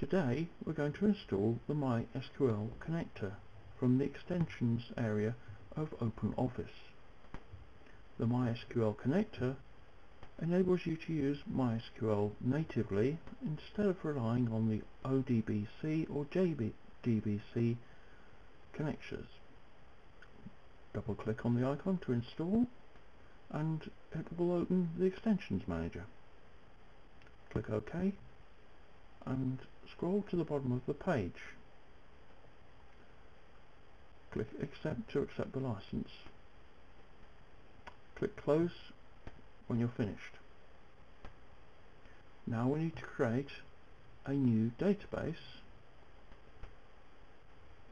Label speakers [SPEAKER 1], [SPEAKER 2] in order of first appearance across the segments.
[SPEAKER 1] Today we're going to install the MySQL connector from the extensions area of OpenOffice. The MySQL connector enables you to use MySQL natively instead of relying on the ODBC or JDBC connectors. Double click on the icon to install and it will open the extensions manager. Click OK and scroll to the bottom of the page. Click accept to accept the license. Click close when you're finished. Now we need to create a new database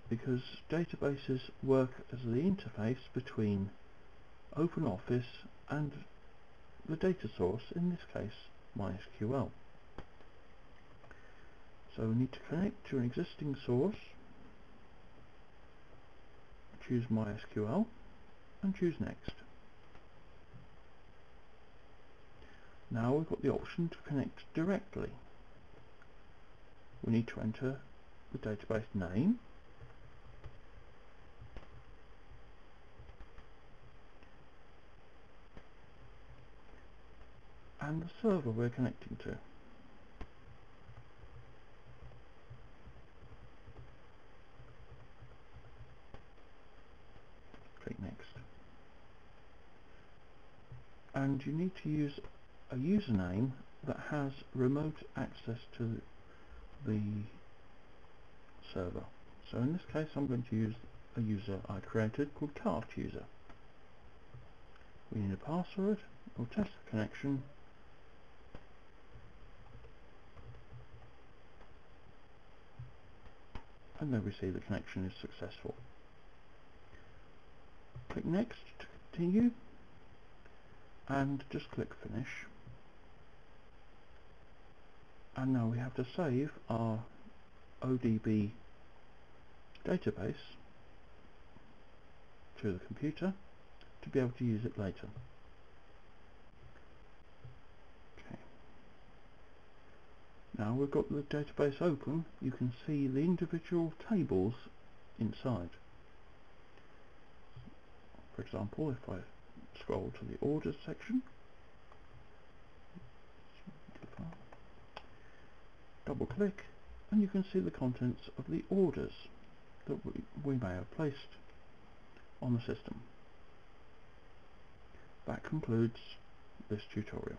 [SPEAKER 1] because databases work as the interface between OpenOffice and the data source, in this case MySQL. So we need to connect to an existing source, choose MySQL and choose Next. Now we've got the option to connect directly. We need to enter the database name and the server we're connecting to. Click Next. And you need to use a username that has remote access to the server. So in this case I'm going to use a user I created called Craft User. We need a password, we'll test the connection and then we see the connection is successful. Click next to continue and just click finish and now we have to save our ODB database to the computer to be able to use it later. Okay. Now we've got the database open, you can see the individual tables inside. For example, if I scroll to the orders section, double click, and you can see the contents of the orders that we, we may have placed on the system. That concludes this tutorial.